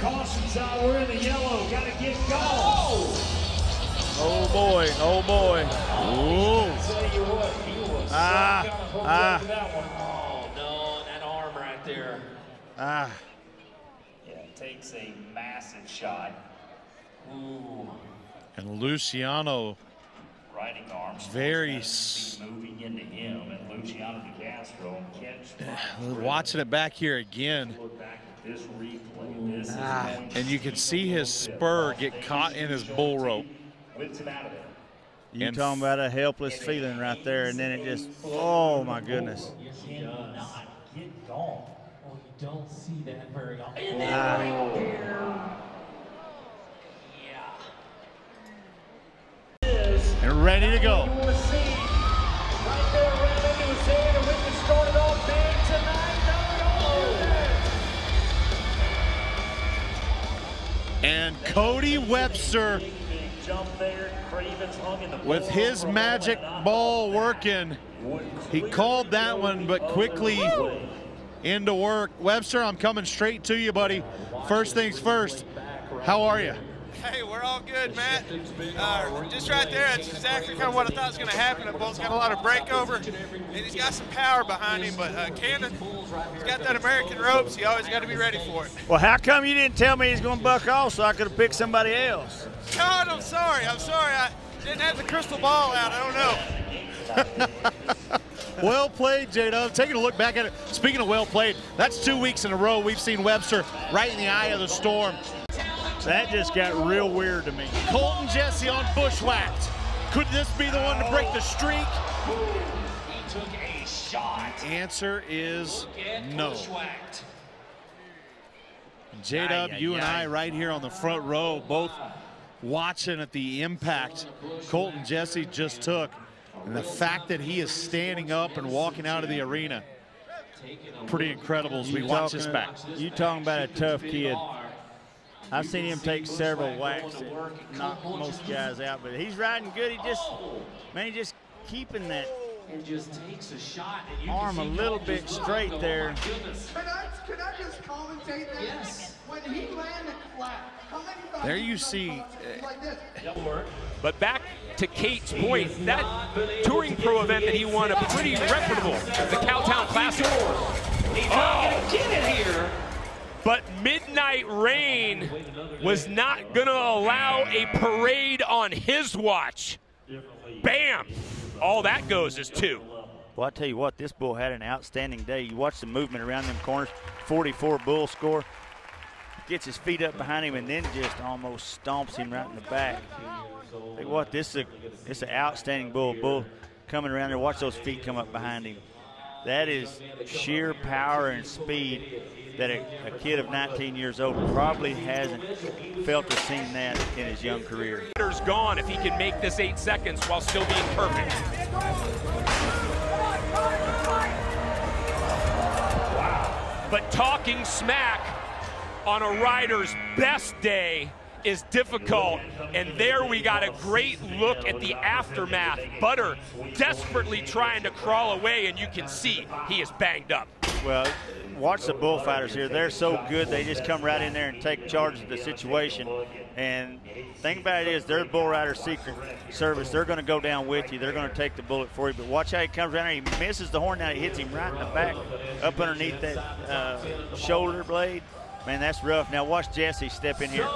caution sign. We're in the yellow. Got to get going. Oh boy, oh boy. Ooh. Tell you what, he was Ah, ah. that one. Oh no, that arm right there. Ah, Yeah, takes a massive shot. Ooh, and Luciano riding arms. Very Gotta s- be moving into him and Luciano De Castro watching it back here again. Look back at this replay. This Ah, going and you can see his spur get caught in his bull rope. Whips him out of there. You And talking about a helpless feeling right there, and then it just, oh my goodness. Cannot get gone. Well, you don't see that very often. Ah, And ready to go. You want to see And Cody Webster with his magic ball working. He called that one, but quickly into work. Webster, I'm coming straight to you, buddy. First things first. How are you? Hey, we're all good, Matt. Uh, just right there, that's exactly kind of what I thought was going to happen. The bull's got a lot of breakover, and he's got some power behind him. But uh, Cannon, he's got that American ropes. He always got to be ready for it. well, how come you didn't tell me he's going to buck off so I could have picked somebody else? God, I'm sorry. I'm sorry. I didn't have the crystal ball out. I don't know. Well played, J Dub. Taking a look back at it. Speaking of well played, that's two weeks in a row we've seen Webster right in the eye of the storm. That just got real weird to me. Colton Jesse on bushwhacked. Could this be the one to break the streak? He took a shot. Answer is no. bushwhacked. J Dub, Ay, ay, you and. I right here on the front row, both watching at the impact Colton Jesse just took. And the fact that he is standing up and walking out of the arena, pretty incredible as we You watch this back. You talking about a tough kid. I've seen him take several whacks and knock most guys out, but he's riding good. He just, man, he just keeping that And just takes a shot. And you arm a little bit straight go, oh there. Can I, can I just commentate that? Yes. When he landed flat, how many times There you see, unconscious like this? But back to Kate's point, that touring pro event that he won, a pretty reputable, the Cowtown Classic. He's not going to get it here. But Midnight Rain was not going to allow a parade on his watch. Bam! All that goes is two. Well, I tell you what, this bull had an outstanding day. You watch the movement around them corners. 44 bull score. Gets his feet up behind him and then just almost stomps him right in the back. Tell you what, this is a, this is an outstanding bull. Bull coming around there. Watch those feet come up behind him. That is sheer power and speed that a, a kid of 19 years old probably hasn't felt or seen that in his young career. Ritter's gone if he can make this eight seconds while still being perfect. But talking smack on a rider's best day is difficult. And there we got a great look at the aftermath. Buttar desperately trying to crawl away, and you can see he is banged up. Well, watch the bullfighters here. They're so good. They just come right in there and take charge of the situation. And thing about it is, they're bull rider secret service. They're going to go down with you. They're going to take the bullet for you. But watch how he comes around. He misses the horn. Now he hits him right in the back, up underneath that uh, shoulder blade. Man, that's rough. Now watch Jesse step in here.